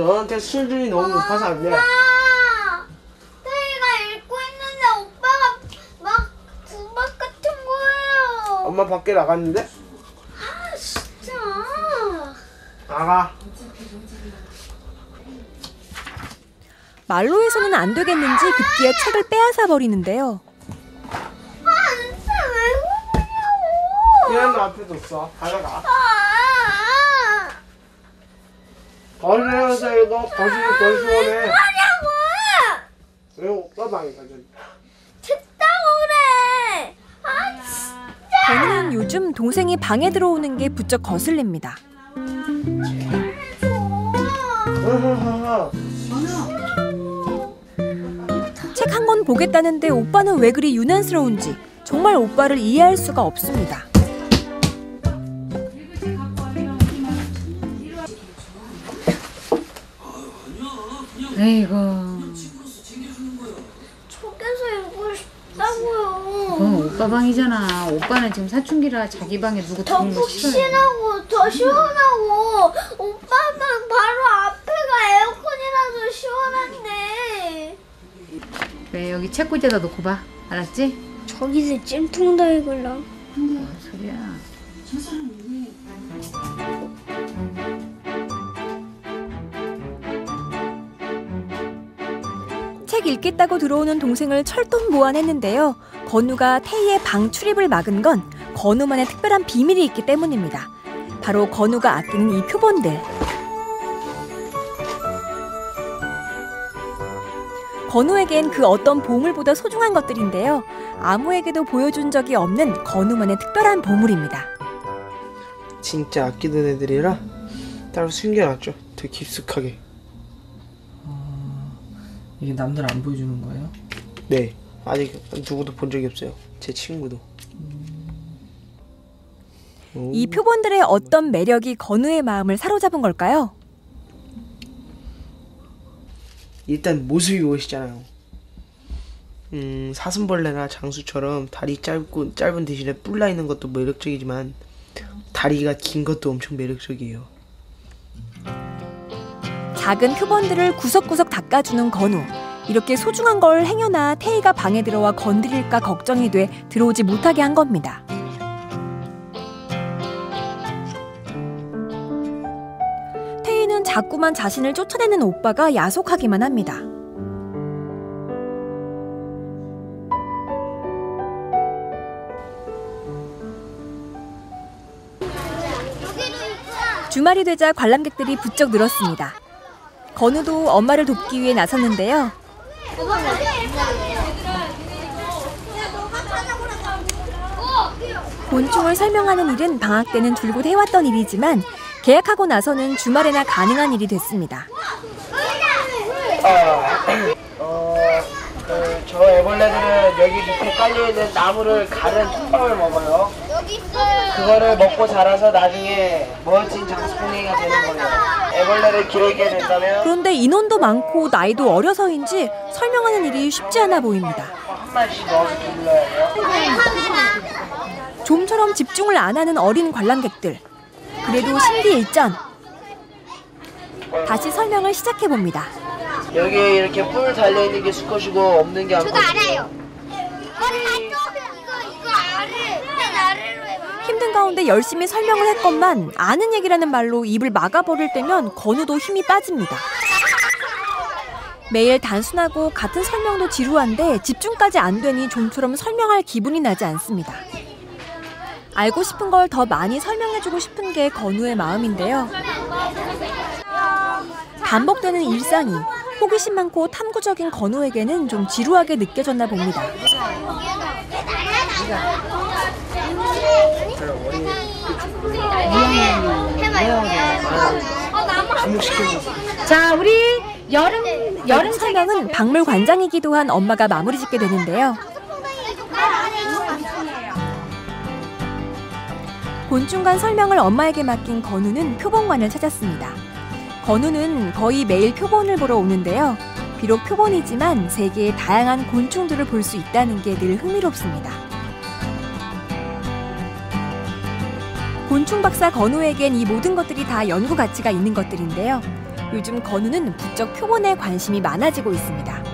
너한테 수준이 너무 높아서 안 돼. 엄마! 태희가 읽고 있는데 오빠가 막 구박 같은 거예요. 엄마 밖에 나갔는데? 아 진짜. 나가. 말로 해서는 안 되겠는지 급기야 책을 빼앗아 버리는데요. 아 진짜 왜 그러냐고. 피아노 앞에 뒀어. 가져가. 아! 거실에서 이거 거실이 시원해. 하냐고! 왜 오빠 방에 가자. 춥다고 그래. 아 진짜. 건우는 요즘 동생이 방에 들어오는 게 부쩍 거슬립니다. 허허허허. 책한 권 보겠다는데 오빠는 왜 그리 유난스러운지 정말 오빠를 이해할 수가 없습니다. 에이구, 속에서 읽고 싶다고요. 그건 오빠 방이잖아. 오빠는 지금 사춘기라 자기 방에 누구 더 들어오는 거 싫어해. 푹신하고 더 시원하고 오빠 방 바로 앞에가 에어컨이라서 시원한데 그래, 여기 책꽂이에다 놓고 봐. 알았지? 저기서 찜통 더 읽을라 뭔 소리야. 책 읽겠다고 들어오는 동생을 철돈 보완했는데요. 건우가 태희의 방 출입을 막은 건 건우만의 특별한 비밀이 있기 때문입니다. 바로 건우가 아끼는 이 표본들. 건우에겐 그 어떤 보물보다 소중한 것들인데요. 아무에게도 보여준 적이 없는 건우만의 특별한 보물입니다. 진짜 아끼던 애들이라 따로 숨겨놨죠. 되게 깊숙하게. 이게 남들 안 보여주는 거예요? 네. 아직 누구도 본 적이 없어요. 제 친구도. 오. 이 표본들의 어떤 매력이 건우의 마음을 사로잡은 걸까요? 일단 모습이 멋있잖아요. 음, 사슴벌레나 장수처럼 다리 짧고 짧은 대신에 뿔나 있는 것도 매력적이지만 다리가 긴 것도 엄청 매력적이에요. 작은 표본들을 구석구석 닦아주는 건우. 이렇게 소중한 걸 행여나 태희가 방에 들어와 건드릴까 걱정이 돼 들어오지 못하게 한 겁니다. 태희는 자꾸만 자신을 쫓아내는 오빠가 야속하기만 합니다. 주말이 되자 관람객들이 부쩍 늘었습니다. 건우도 엄마를 돕기 위해 나섰는데요. 곤충을 설명하는 일은 방학 때는 줄곧 해왔던 일이지만 계약하고 나서는 주말에나 가능한 일이 됐습니다. 어, 그, 저 애벌레들은 여기 밑에 깔려있는 나무를 가른 톱밥을 먹어요. 여기 있어요. 그거를 먹고 자라서 나중에 멋진 장수풍뎅이가 되는 거예요. 애벌레를 기르게 된다면 그런데 인원도 많고 나이도 어려서인지 설명하는 일이 쉽지 않아 보입니다. 한 마리씩 넣어서 길러야 돼요. 좀처럼 집중을 안 하는 어린 관람객들. 그래도 심기일전. 다시 설명을 시작해 봅니다. 여기에 이렇게 뿔 달려있는 게 수컷이고 없는 게 암컷이고 알아요. 이거 이거 알을 내 아래로 해봐. 힘든 가운데 열심히 설명을 했건만 아는 얘기라는 말로 입을 막아버릴 때면 건우도 힘이 빠집니다. 매일 단순하고 같은 설명도 지루한데 집중까지 안 되니 좀처럼 설명할 기분이 나지 않습니다. 알고 싶은 걸 더 많이 설명해주고 싶은 게 건우의 마음인데요. 반복되는 일상이 호기심 많고 탐구적인 건우에게는 좀 지루하게 느껴졌나 봅니다. 주목시키고 자, 우리 여름 여름 설명은 박물 관장이기도 한 엄마가 마무리 짓게 되는데요. 곤충관 설명을 엄마에게 맡긴 건우는 표본관을 찾았습니다. 건우는 거의 매일 표본을 보러 오는데요. 비록 표본이지만 세계의 다양한 곤충들을 볼 수 있다는 게 늘 흥미롭습니다. 곤충 박사 건우에겐 이 모든 것들이 다 연구 가치가 있는 것들인데요. 요즘 건우는 부쩍 표본에 관심이 많아지고 있습니다.